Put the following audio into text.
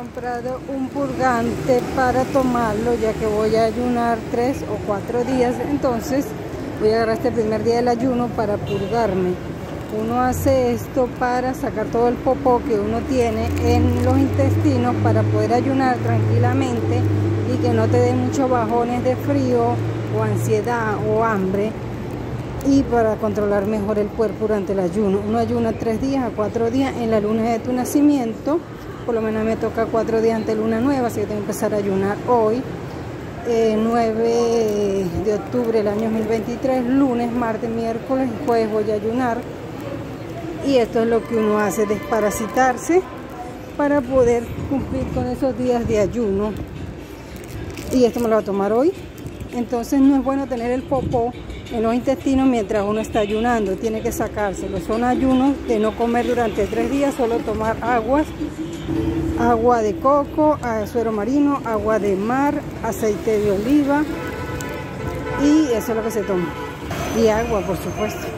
Comprado un purgante para tomarlo ya que voy a ayunar tres o cuatro días entonces voy a agarrar este primer día del ayuno para purgarme uno hace esto para sacar todo el popó que uno tiene en los intestinos para poder ayunar tranquilamente y que no te dé muchos bajones de frío o ansiedad o hambre y para controlar mejor el cuerpo durante el ayuno. Uno ayuna tres días a cuatro días en la luna de tu nacimiento por lo menos me toca cuatro días ante luna nueva, así que tengo que empezar a ayunar hoy. 9 eh, de octubre del año 2023, lunes, martes, miércoles jueves voy a ayunar. Y esto es lo que uno hace, desparasitarse para poder cumplir con esos días de ayuno. Y esto me lo voy a tomar hoy. Entonces no es bueno tener el popó en los intestinos mientras uno está ayunando, tiene que sacárselo. Son ayunos de no comer durante tres días, solo tomar aguas agua de coco, suero marino, agua de mar, aceite de oliva y eso es lo que se toma. Y agua, por supuesto.